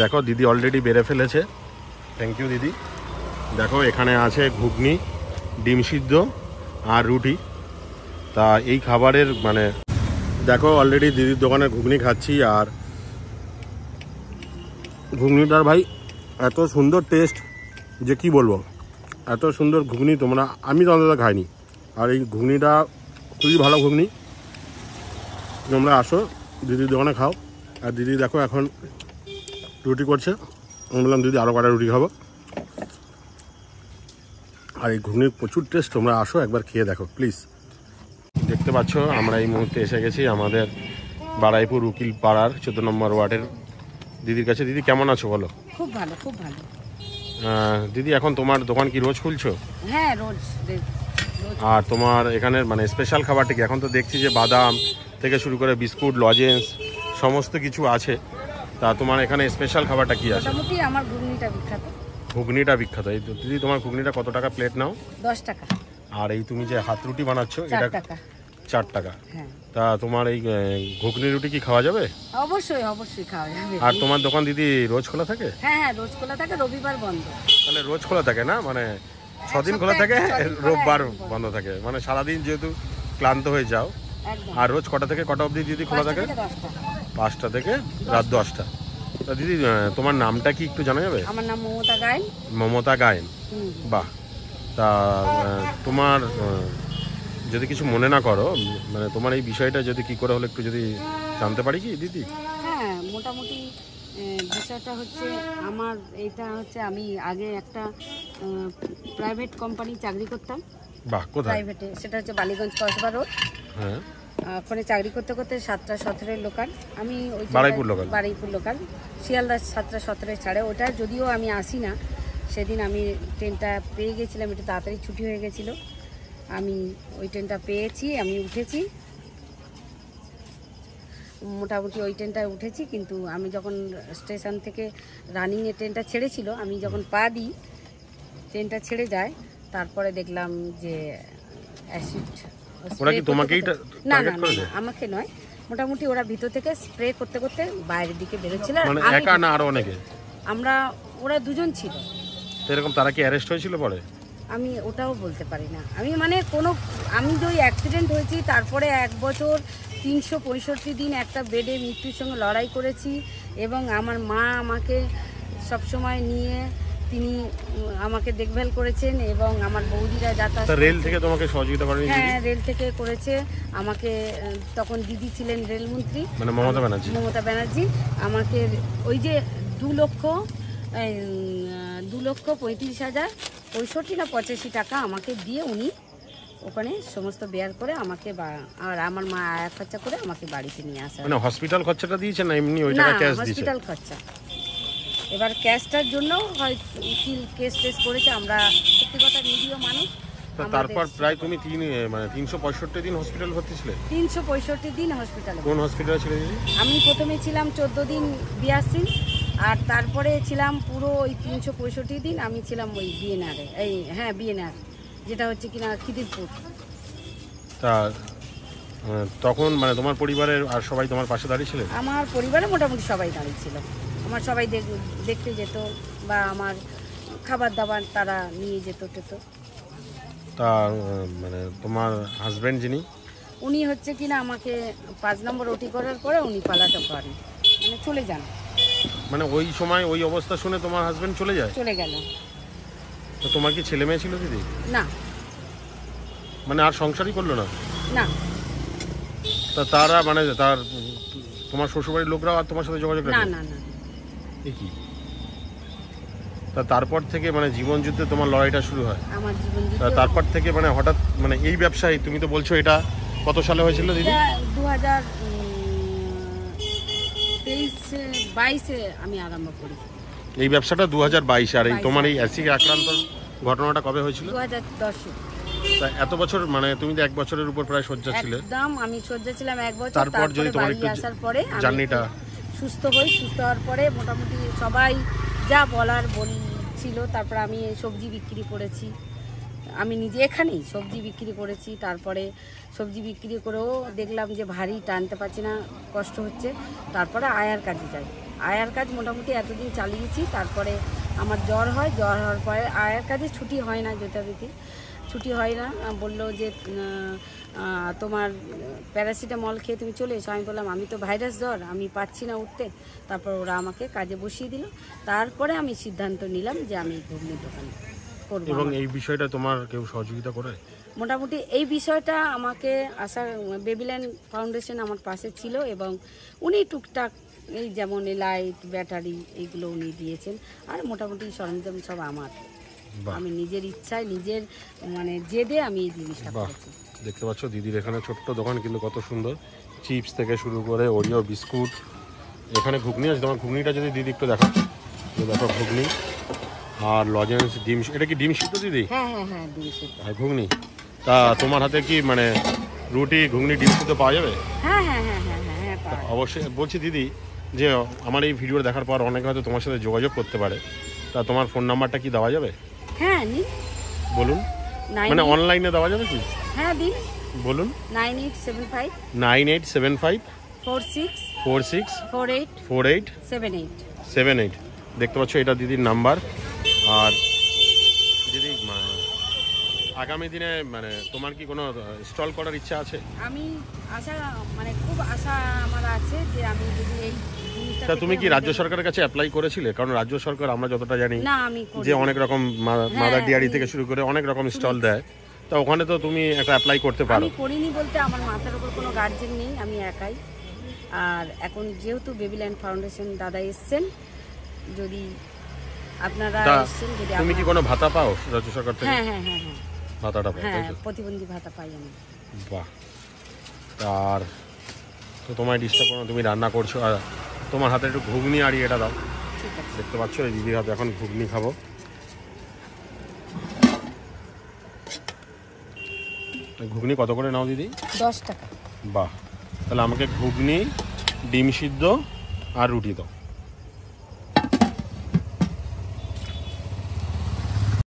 দেখো, দিদি অলরেডি বেড়ে ফেলেছে। থ্যাংক ইউ দিদি। দেখো, এখানে আছে ঘুগনি, ডিম সিদ্ধ আর রুটি। তা এই খাবারের মানে দেখো অলরেডি দিদির দোকানে ঘুগনি খাচ্ছি আর ঘুগনিটার ভাই, এত সুন্দর টেস্ট যে কি বলব? এত সুন্দর ঘুগনি তোমরা, আমি তো অন্তত খাইনি। আর এই ঘুগনিটা খুবই ভালো ঘুগনি। তোমরা আসো, দিদির দোকানে খাও। আর দিদি, দেখো, এখন রুটি করছে। আমি বললাম দিদি আরও কটা রুটি খাব। আর এই ঘুগনির প্রচুর টেস্ট তোমরা আসো একবার খেয়ে দেখো প্লিজ দেখতে পাচ্ছ আমরা এই মুহূর্তে এসে গেছি আমাদের বারাইপুর উকিল পাড়ার চোদ্দ নম্বর ওয়ার্ডের দিদির কাছে। দিদি কেমন আছো বলো? খুব ভালো খুব ভালো। দিদি এখন তোমার দোকান কি রোজ খুলছো? হ্যাঁ রোজ রোজ। আর তোমার এখানের মানে স্পেশাল খাবারটা কি? এখন তো দেখছি যে বাদাম থেকে শুরু করে বিস্কুট লজেন্স সমস্ত কিছু আছে। তা তোমার এখানে স্পেশাল খাবারটা কি আছে? মোটামুটি আমার ঘুগনিটা বিখ্যাত। ঘুগনিটা বিখ্যাত। এই দিদি তোমার ঘুগনিটা কত টাকা প্লেট নাও? দশ টাকা। আর এই তুমি যে হাত রুটি বানাচ্ছ এটা টাকা। চার টাকা। হ্যাঁ। তা তোমার এই ঘুগনি রুটি কি খাওয়া যাবে? অবশ্যই অবশ্যই খাওয়া যাবে। আর তোমার দোকান দিদি রোজ খোলা থাকে? হ্যাঁ হ্যাঁ রোজ খোলা থাকে রবিবার বন্ধ। তাহলে রোজ খোলা থাকে না? মানে ছদিন খোলা থাকে রোববার বন্ধ। থাকে। মানে সারাদিন যেহেতু ক্লান্ত হয়ে যাও। আর রোজ কটা থেকে কটা অবধি দিদি খোলা থাকে? থেকে পাঁচটা থেকে রাত দশটা। তা দিদি তোমার নামটা কি একটু জানা যাবে? আমার নাম মমতা গায়েন মমতা গায়েন বাহ। তা তোমার যদি কিছু মনে না করো মানে তোমার এই বিষয়টা যদি কি করে হলো একটু যদি জানতে পারি কি দিদি? হ্যাঁ মোটামুটি বিষয়টা হচ্ছে আমার এটা হচ্ছে আমি আগে একটা প্রাইভেট কোম্পানি চাকরি করতাম। বাহ কোথায়? প্রাইভেটে সেটা হচ্ছে বালিগঞ্জ কসবা রোড হ্যাঁ। ওখানে চাকরি করতে করতে সাতটা সতেরোর লোকাল। আমি ওই বারুইপুর লোকাল। বারুইপুর লোকাল। শিয়ালদা সাতটা সতেরোয় ছাড়ে। ওটা যদিও আমি আসি না সেদিন আমি ট্রেনটা পেয়ে গেছিলাম একটু তাড়াতাড়ি ছুটি হয়ে গেছিল। আমি ওই ট্রেনটা পেয়েছি আমি উঠেছি। মোটামুটি ওই ট্রেনটায় উঠেছি কিন্তু আমি যখন স্টেশন থেকে রানিংয়ে ট্রেনটা ছেড়েছিল আমি যখন পা দিই ট্রেনটা ছেড়ে যায়। তারপরে দেখলাম যে অ্যাসিড ওরা কি তোমাকেই না না না, আমাকে নয়। মোটামুটি ওরা ভিতর থেকে স্প্রে করতে করতে বাইরের দিকে বেরোচ্ছিল মানে একা না আরও অনেকে? আমরা ওরা দুজন ছিল। এরকম তারা কি অ্যারেস্ট হয়েছিল পরে? আমি ওটাও বলতে পারি না। আমি মানে কোনো আমি যে ওই অ্যাক্সিডেন্ট হয়েছি তারপরে এক বছর তিনশো পঁয়ষট্টি দিন একটা বেডে মৃত্যুর সঙ্গে লড়াই করেছি এবং আমার মা আমাকে সবসময় নিয়ে তিনি আমাকে দেখভাল করেছেন এবং আমার বৌদিরা যাতায়াত রেল থেকে তোমাকে সহযোগিতা করেনি হ্যাঁ রেল থেকে করেছে। আমাকে তখন দিদি ছিলেন রেলমন্ত্রী। মানে মমতা ব্যানার্জি। মমতা ব্যানার্জি। আমাকে ওই যে দু লক্ষ দু লক্ষ পঁয়ত্রিশ হাজার পঁয়ষট্টি না পঁচাশি টাকা আমাকে দিয়ে উনি ওখানে সমস্ত বেয়ার করে আমাকে আর আমার মা আয়া খরচা করে আমাকে বাড়িতে নিয়ে আসা মানে হসপিটাল খরচাটা দিয়েছে না এমনি ওই টাকা ক্যাশ দিয়েছে হসপিটাল খরচা। এবার ক্যাশটার জন্য হয় উকিল কেস টেস করেছে আমরা সত্যি কথা নিরীহ মানুষ। তা তারপর প্রায় তুমি তিন মানে তিনশো পঁয়ষট্টি দিন হসপিটাল ভর্তি ছিলে তিনশো পঁয়ষট্টি দিন হসপিটালে কোন হসপিটালে ছিলে আমি প্রথমে ছিলাম চোদ্দ দিন বিয়াসিন আর তারপরে ছিলাম পুরো ওই তিনশো পঁয়ষট্টি দিন আমি ছিলাম ওই বিএনআরে এই হ্যাঁ বিএনআর যেটা হচ্ছে কিনা খিদিরপুর। তা তখন মানে তোমার পরিবারের আর সবাই তোমার পাশে দাঁড়িয়েছিলেন আমার পরিবারে মোটামুটি সবাই দাঁড়িয়ে ছিল। আমার সবাই দেখ- দেখতে যেত বা আমার খাবার দাবার তারা নিয়ে যেত টেত। তা মানে তোমার হাজবেন্ড যিনি? উনি হচ্ছে কিনা আমাকে পাঁচ নম্বর ওটি করার পরে উনি পালাতে পারেন মানে চলে যান। মানে ওই সময় ওই অবস্থা শুনে তোমার হাজবেন্ড চলে যায়? চলে গেল। তো তোমার কি ছেলে মেয়ে ছিল দিদি? না। মানে আর সংসারই করল না? না। তা তারা মানে তার তোমার শ্বশুরবাড়ির লোকরাও আর তোমার সাথে যোগাযোগ না না না। কি? তা তারপর থেকে মানে জীবন যুদ্ধে তোমার লড়াইটা শুরু হয়। আমার জীবন তা তারপর থেকে মানে হঠাৎ মানে এই ব্যবসায় তুমি তো বলছো এটা কত সালে হয়েছিল দিদি? দু হাজার তেইশে বাইশে আমি আরম্ভ করি। এই ব্যবসাটা দু হাজার বাইশ আর এই তোমার এই অ্যাসিড আক্রান্ত ঘটনাটা কবে হয়েছিল? দু হাজার দশে। তা এত বছর মানে তুমি তো এক বছরের উপর প্রায় শয্যা ছিলে। একদম আমি সহ্য ছিলাম এক বছর তারপর যদি তোমার একটু আসার পরে জার্নিটা সুস্থ হই, সুস্থ হওয়ার পরে মোটামুটি সবাই যা বলার বলছিল, তারপরে আমি সবজি বিক্রি করেছি। আমি নিজে এখানেই সবজি বিক্রি করেছি, তারপরে সবজি বিক্রি করেও দেখলাম যে ভারী, টানতে পারছি না, কষ্ট হচ্ছে। তারপরে আয়ার কাজে যাই। আয়ার কাজ মোটামুটি এতদিন চালিয়েছি, তারপরে আমার জ্বর হয়, জ্বর হওয়ার পরে আয়ার কাজে ছুটি হয় না যথারীতি। ছুটি হয় না। বলল যে তোমার প্যারাসিটামল খেয়ে তুমি চলে এসো। আমি বললাম আমি তো ভাইরাস জ্বর আমি পাচ্ছি না উঠতে। তারপর ওরা আমাকে কাজে বসিয়ে দিল। তারপরে আমি সিদ্ধান্ত নিলাম যে আমি ঘুগনির দোকান করব এবং এই বিষয়টা তোমার কেউ সহযোগিতা করে? মোটামুটি এই বিষয়টা আমাকে আশা বেবিল্যান্ড ফাউন্ডেশন আমার পাশে ছিল এবং উনি টুকটাক এই যেমন লাইট ব্যাটারি এইগুলো উনি দিয়েছেন। আর মোটামুটি সরঞ্জাম সব আমার। আমি নিজের ইচ্ছায় নিজের মানে জেদে আমি এই জিনিসটা করেছি। দেখতে পাচ্ছ দিদির এখানে ছোট্ট দোকান কিন্তু কত সুন্দর। চিপস থেকে শুরু করে ওরিও বিস্কুট। এখানে ঘুগনি আছে তোমার ঘুগনিটা যদি দিদি একটু দেখো দেখো ঘুগনি আর লজেন্স ডিম এটা কি ডিম সিদ্ধ দিদি? হ্যাঁ হ্যাঁ হ্যাঁ দিন সিদ্ধ। আর ঘুগনি? তা তোমার হাতে কি মানে রুটি ঘুগনি ডিম সিদ্ধ পাওয়া যাবে? হ্যাঁ হ্যাঁ হ্যাঁ হ্যাঁ হ্যাঁ হ্যাঁ। অবশ্যই বলছি দিদি যে আমার এই ভিডিও দেখার পর অনেকে হয়তো তোমার সাথে যোগাযোগ করতে পারে। তা তোমার ফোন নাম্বারটা কি দেওয়া যাবে? হ্যাঁ নিন বলুন। মানে অনলাইনে দেওয়া যাবে কি? হ্যাঁ দিন। বলুন। Nine eight seven five nine eight seven five four six four six four eight four eight seven eight seven eight দেখতে পাচ্ছ এটা দিদির নাম্বার আর আগামী দিনে মানে তোমার কি কোনো স্টল করার ইচ্ছা আছে? আমি আশা মানে খুব আশা আমার আছে যে আমি যদি এই তা তুমি কি রাজ্য সরকারের কাছে অ্যাপ্লাই করেছিলে? কারণ রাজ্য সরকার আমরা যতটা জানি যে অনেক রকম হ্যাঁ, মাদার ডিয়ারি থেকে শুরু করে অনেক রকম স্টল দেয়। তা ওখানে তো তুমি একটা অ্যাপ্লাই করতে পারো। আমি করিনি বলতে আমার মাথার উপর কোনো গার্জেন নেই আমি একাই। আর এখন যেহেতু বেবিল্যান্ড ফাউন্ডেশন দাদা এসছেন যদি আপনারা এসছেন যদি তুমি কি কোনো ভাতা পাও রাজ্য সরকার থেকে? হ্যাঁ হ্যাঁ হ্যাঁ হ্যাঁ। ভাতাটা পাও হ্যাঁ প্রতিবন্ধী ভাতা পাই আমি। বাহ। আর তো তোমায় ডিস্টার্ব করো তুমি রান্না করছ আর তোমার হাতে একটু ঘুগনি আর এটা দাও। দেখতে পাচ্ছ এই দিদির হাতে এখন ঘুগনি খাব। ঘুগনি কত করে নাও দিদি? দশ টাকা। বাহ। তাহলে আমাকে ঘুগনি ডিম সিদ্ধ আর রুটি দাও।